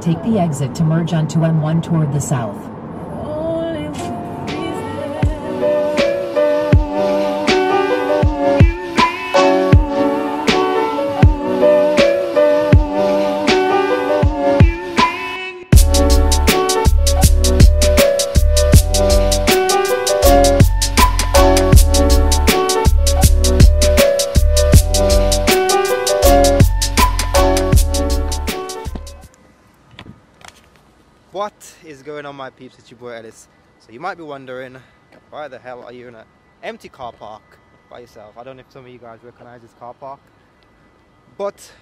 Take the exit to merge onto M1 toward the south. Is going on my peeps, it's your boy Ellis. So you might be wondering, why the hell are you in an empty car park by yourself? I don't know if some of you guys recognize this car park. But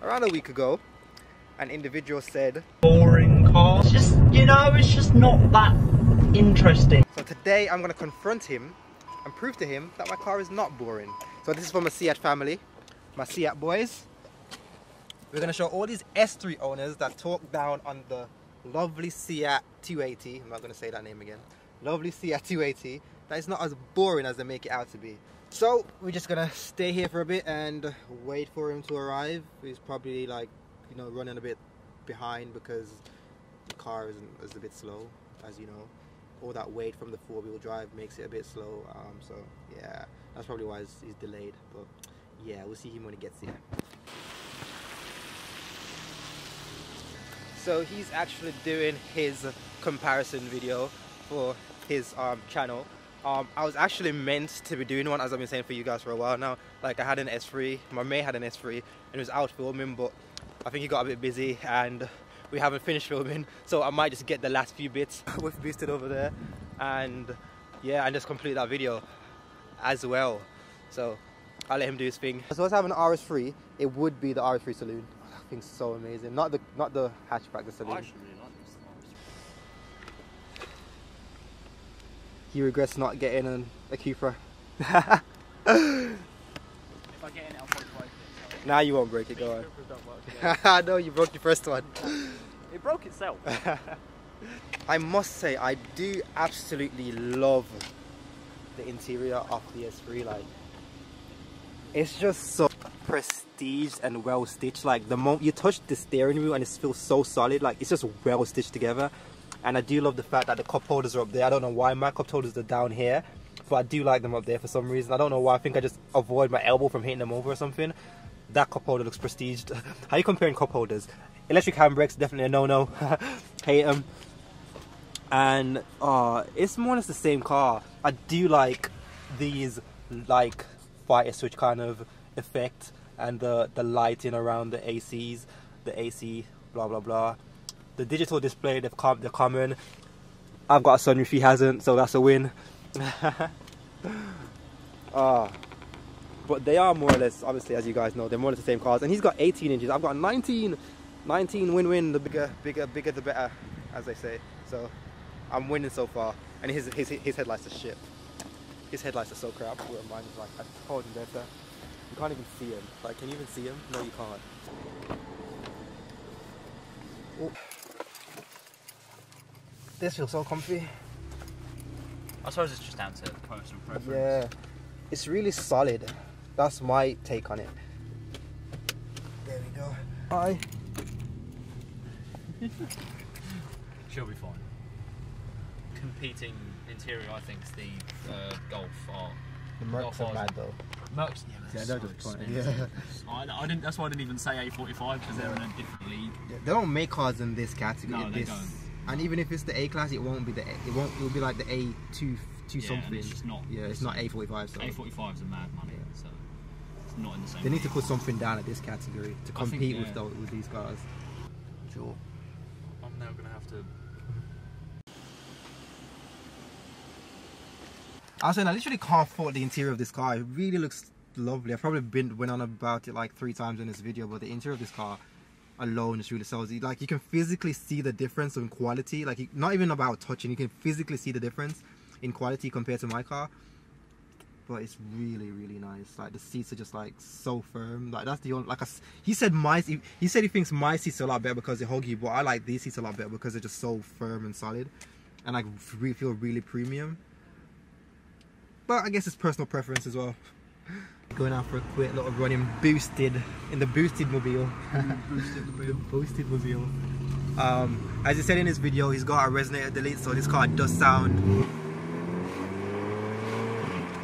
around a week ago, an individual said, boring car. It's just, you know, it's just not that interesting. so today I'm gonna confront him and prove to him that my car is not boring. So this is for my Seat family, my Seat boys. We're gonna show all these S3 owners that talk down on the lovely Seat 280. I'm not gonna say that name again. Lovely Seat 280. That is not as boring as they make it out to be. So we're just gonna stay here for a bit and wait for him to arrive. He's probably like, you know, running a bit behind because the car is, is a bit slow, as you know. All that weight from the four-wheel drive makes it a bit slow. Um, so yeah, that's probably why he's, he's delayed. But yeah, we'll see him when he gets here. So he's actually doing his comparison video for his um, channel. Um, I was actually meant to be doing one as I've been saying for you guys for a while now. Like I had an S3, my mate had an S3 and it was out filming but I think he got a bit busy and we haven't finished filming so I might just get the last few bits with Boosted over there and yeah and just complete that video as well. So I'll let him do his thing. So let's have an RS3, it would be the RS3 Saloon. Thing's so amazing. Not the not the hatchback, the Saloon. He regrets not getting an, a Cupra. If I get in it, I'll probably break it. now you won't break it, go on. Cupras don't work together. I know you broke your first one. it broke itself. I must say, I do absolutely love the interior of the S3. Like, it's just so prestige and well stitched. Like, the moment you touch the steering wheel and it feels so solid, like, it's just well stitched together. And I do love the fact that the cup holders are up there. I don't know why my cup holders are down here, but I do like them up there for some reason. I don't know why. I think I just avoid my elbow from hitting them over or something. That cup holder looks prestiged. How you comparing cup holders? Electric handbrakes definitely a no-no. Hate them. And uh, it's more or less the same car. I do like these like fire switch kind of effect and the the lighting around the ACs, the AC, blah blah blah. The digital display they've come they're common. I've got a sunroof, he hasn't, so that's a win. Ah, but they are more or less, obviously, as you guys know, they're more or less the same cars. And he's got 18 inches. I've got 19. 19 win-win. The bigger, bigger, bigger, the better, as they say. So I'm winning so far. And his his his headlights are shit. His headlights are so crap. Where mine is like, I told him better. You can't even see him. Like, can you even see him? No, you can't. Oh. This feels so comfy. I suppose it's just down to personal preference. Yeah, it's really solid. That's my take on it. There we go. Hi. She'll be fine. Competing interior, I think, is the uh, Golf R. The Mercs are mad, though. Mercs, yeah, Yeah, they're they're so just funny. I, I didn't. That's why I didn't even say A45 because they're in a different league. They don't make cars in this category. No, they this, don't. And even if it's the A class, it won't be the A, it won't. It will be like the A two two Yeah, and something. it's just not- Yeah, it's not A forty five. So A45 is a mad money, so it's not in the same. they need to put something down at this category to I think, compete yeah. with those, with these cars. Sure. I'm now gonna have to. I was saying I literally can't fault the interior of this car. It really looks lovely. I've probably been went on about it like three times in this video, but the interior of this car alone just really sells it. Like you can physically see the difference in quality. Like you, not even about touching, you can physically see the difference in quality compared to my car. But it's really, really nice. Like the seats are just like so firm. Like that's the only like I he said my he, said he thinks my seats are a lot better because they're huggy, but I like these seats a lot better because they're just so firm and solid, and really feel really premium. But I guess it's personal preference as well. Going out for a quick little run in boosted in the boosted mobile. Boosted the boosted mobile. Um, as he said in his video, he's got a resonator delete, so this car does sound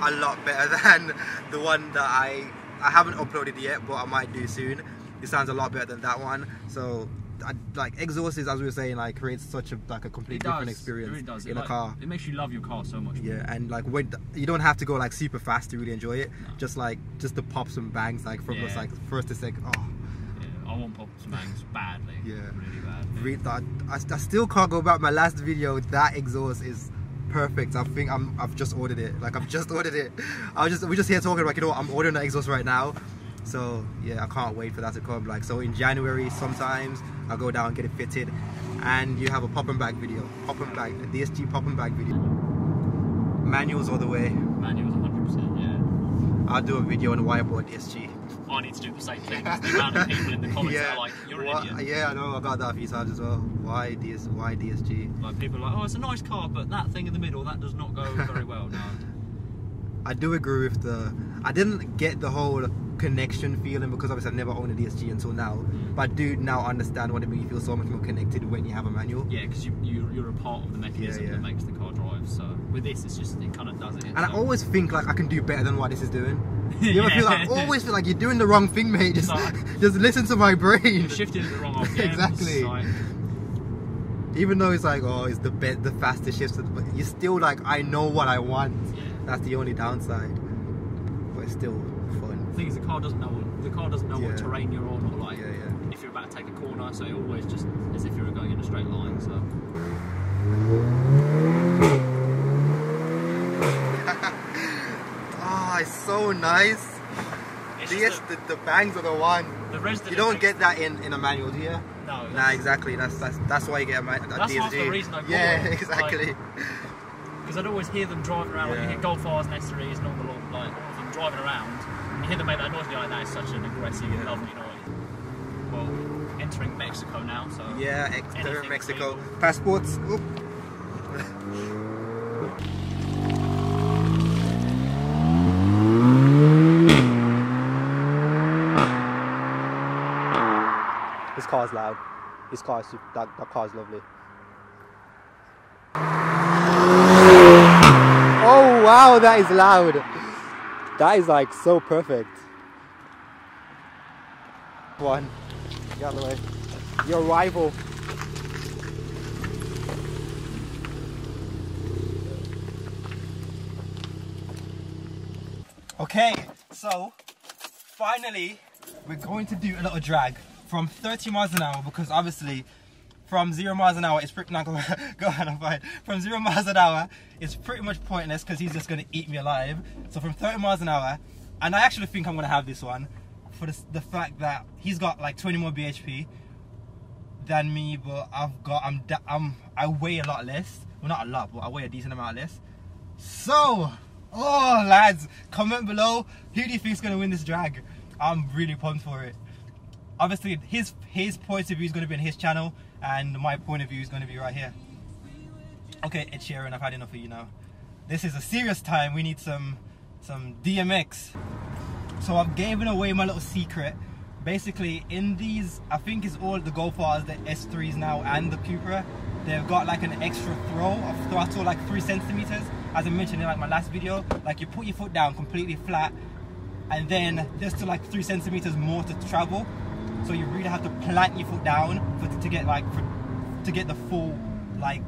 a lot better than the one that I I haven't uploaded yet, but I might do soon. It sounds a lot better than that one. So I, like exhaust is as we were saying like creates such a like a completely different experience It really does. in it, a like, car. It makes you love your car so much. more. Yeah, and like when you don't have to go like super fast to really enjoy it. No. Just like just the pops and bangs like from Yeah. like first to second. Oh, Yeah, I want pops and bangs badly. Yeah. Really bad. re- that, I, I still can't go back. My last video, that exhaust is perfect. I think I'm I've just ordered it. Like I've just ordered it. I was just we're just here talking like you know what, I'm ordering the exhaust right now. So yeah, I can't wait for that to come. Like so in January sometimes I'll go down and get it fitted, and you have a pop and bag video, pop and bag, a DSG pop and bag video. Manuals all the way. Manuals 100%, yeah. I'll do a video on bought DSG. Oh, I need to do the same thing. The amount of people in the comments that are like, you're an idiot. Yeah, I know. I got that a few times as well. Why DS? Why DSG? Like people are like, oh, it's a nice car, but that thing in the middle, that does not go very well. No. I do agree with the. I didn't get the whole connection feeling because obviously I've never owned a DSG until now. Mm. But I do now understand what it means. You feel so much more connected when you have a manual. Yeah, because you, you, you're a part of the mechanism yeah. that makes the car drive. So with this, it's just, it kind of does it. And I always think like I can do better than what this is doing. You ever Yeah. feel like I always feel like you're doing the wrong thing, mate. Just, Like- just listen to my brain. You're shifting the wrong RPMs. Exactly. Like, Even though it's like, oh, it's the best, the fastest shifts, but you're still like, I know what I want. yeah. That's the only downside. But it's still. The thing is, the car doesn't know what, the car doesn't know Yeah. what terrain you're on or like Yeah, yeah. if you're about to take a corner. So it always just as if you're going in a straight line. So Ah, it's so nice. it's The, the, the bangs are the one. the, You don't get that in, in a manual, do you? no. Nah, exactly. That's that's that's why you get a, ma- a That's DSG. half the reason I bought Yeah, it. exactly. Because I'd always hear them driving around, like Yeah. you hear Golf R's and S3s and all the lot- like all of them driving around. You hear them make that noise, you're like, that is such an aggressive, Yeah. lovely noise. Well, entering Mexico now, so yeah, Anything's Mexico legal. passports. Oop. This car's loud. This car is super, that, that car's lovely. Oh wow, that is loud. That is like so perfect. One. Get out of the way. Your rival. Okay, so finally we're going to do a little drag from 30 miles an hour because obviously from zero miles an hour it's pretty not gonna go ahead and fight. From zero miles an hour it's pretty much pointless because he's just gonna eat me alive. So from 30 miles an hour, and I actually think I'm gonna have this one for the, the fact that he's got like 20 more BHP than me, but I've got I'm I'm I weigh a lot less. Well, not a lot, but I weigh a decent amount less. So, oh lads, comment below who do you think is gonna win this drag? I'm really pumped for it. Obviously, his his point of view is gonna be on his channel, and my point of view is gonna be right here. Okay, Ed Sheeran, I've had enough of you now. This is a serious time. We need some some DMX. So I've given away my little secret. Basically, in these, I think it's all the Golf Rs, the S3s now, and the Cupra. They've got like an extra throw of throttle, like three centimeters. As I mentioned in like my last video, like you put your foot down completely flat, and then there's still like three centimeters more to travel. So you really have to plant your foot down for to get like for, to get the full like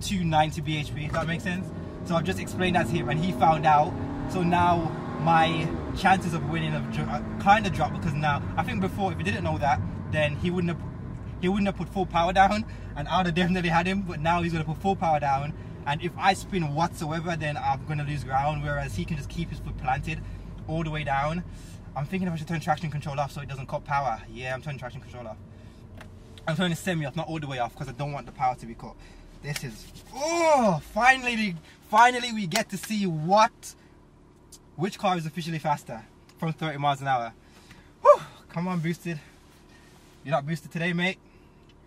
290 bhp. If that makes sense. So I've just explained that to him, and he found out. So now my chances of winning have uh, kind of dropped because now I think before if he didn't know that, then he wouldn't have he wouldn't have put full power down, and I would have definitely had him. But now he's gonna put full power down, and if I spin whatsoever, then I'm gonna lose ground. Whereas he can just keep his foot planted all the way down. I'm thinking if I should turn traction control off so it doesn't cut power. Yeah, I'm turning traction control off. I'm turning semi off, not all the way off, because I don't want the power to be cut. This is oh, finally, finally we get to see what which car is officially faster from 30 miles an hour. Whew, come on, boosted. You're not boosted today, mate.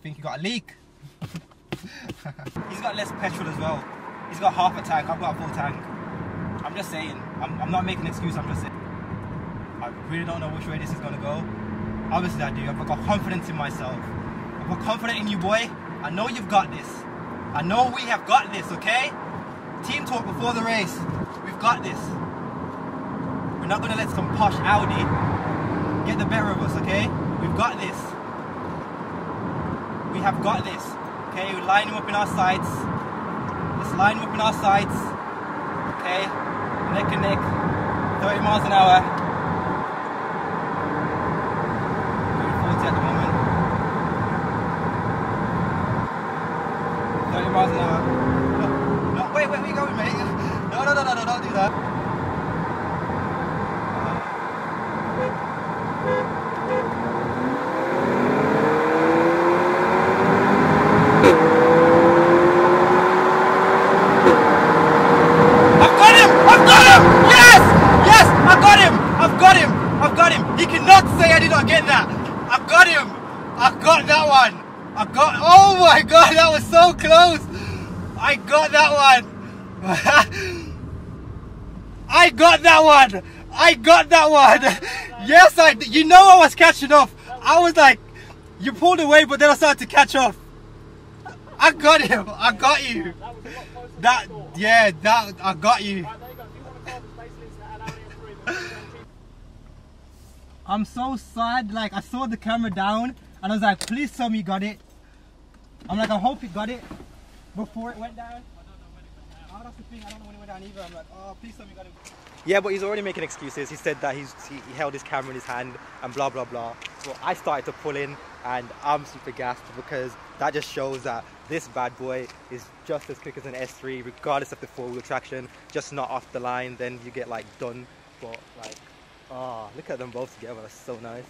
Think you got a leak? He's got less petrol as well. He's got half a tank. I've got a full tank. I'm just saying. I'm, I'm not making an excuse. I'm just saying. I really don't know which way this is gonna go. Obviously, I do. I've got confidence in myself. I've got confidence in you, boy. I know you've got this. I know we have got this, okay? Team talk before the race. We've got this. We're not gonna let some posh Audi get the better of us, okay? We've got this. We have got this. Okay, we line them up in our sights. Let's line them up in our sights. Okay, neck and neck, 30 miles an hour. Doing 40 at the moment. 30 miles an hour. No, no, wait, wait, where you going, mate? No, no, no, no, no, don't do that. I've got him! I've got him! Yes! Yes! I got him! I've got him! I've got him! He cannot say I did not get that! I got him! I got that one! I got oh my god, that was so close! I got that one! I got one! I got that one! Yes, I you know I was catching up. I was like, you pulled away, but then I started to catch up. I got him! I got you! That yeah, that I got you. I'm so sad. Like I saw the camera down, and I was like, please tell me you got it. I'm like, I hope you got it before it went down. I don't know when went down either. I'm like, oh, please tell me got. Yeah, but he's already making excuses. He said that he's he, he held his camera in his hand and blah blah blah. So I started to pull in, and I'm super gassed because that just shows that this bad boy is just as quick as an S3, regardless of the four-wheel traction. Just not off the line, then you get like done. But like, oh, look at them both together. That's so nice.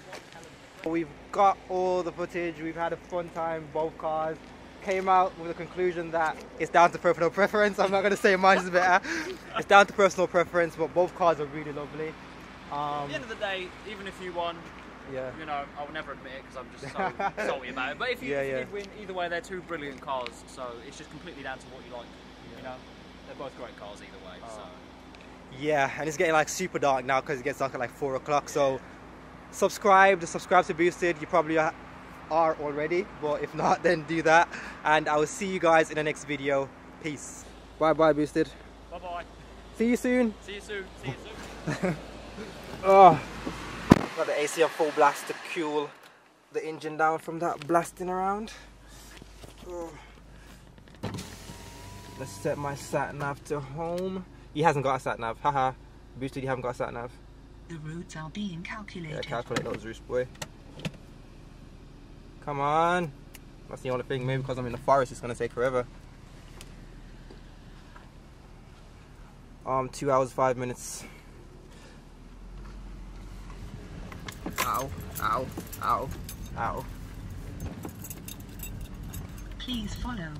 We've got all the footage. We've had a fun time. Both cars came out with the conclusion that it's down to personal preference. I'm not going to say mine is better. It's down to personal preference, but both cars are really lovely. At Um, the end of the day, even if you won, yeah. you know, I will never admit it because I'm just so salty about it. But if you, Yeah, if you yeah. did win, either way, they're two brilliant cars. So it's just completely down to what you like. You know, they're both great cars either way. So Yeah, and it's getting like super dark now because it gets dark at like four o'clock. So subscribe, subscribe to Boosted. You probably are are already, but if not, then do that. And I will see you guys in the next video. Peace. Bye bye, Boosted. bye bye. See you soon. See you soon. See you soon. Oh, got the AC on full blast to cool the engine down from that blasting around. Oh. Let's set my sat nav to home. He hasn't got a sat nav. Haha. Boosted, you haven't got a sat nav. The routes are being calculated Yeah, calculated. calculate those routes, boy. Come on. That's the only thing. Maybe because I'm in the forest, it's gonna take forever. Um, two hours, five minutes. Ow, ow, ow, ow. Please follow.